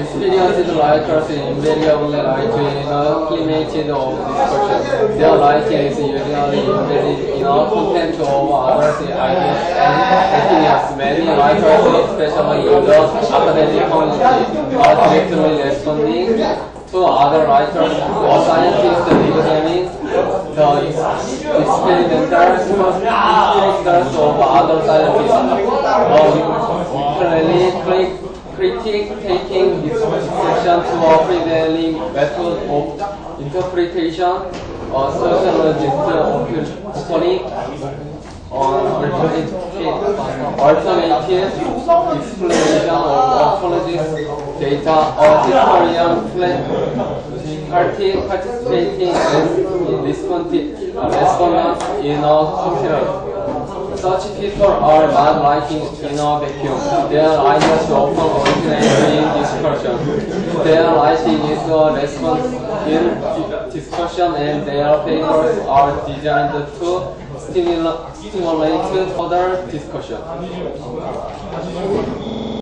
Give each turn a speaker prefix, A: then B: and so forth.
A: Experienced writers invariably write in a climate of discussion. Their writing is usually embedded in a content of others' ideas and opinions. Many writers, especially in the academic community, are directly responding to other writers or scientists examining the experimental of other scientists. Um, currently, critique taking its section to a prevailing method of interpretation, a sociologist opinion on alternative, explanation of ontologist data, a historian party participating respondent, respondents in a computer. Such people are not writing in a vacuum. Their ideas often originate in discussion. Their writing is a response in discussion and their papers are designed to stimulate further discussion.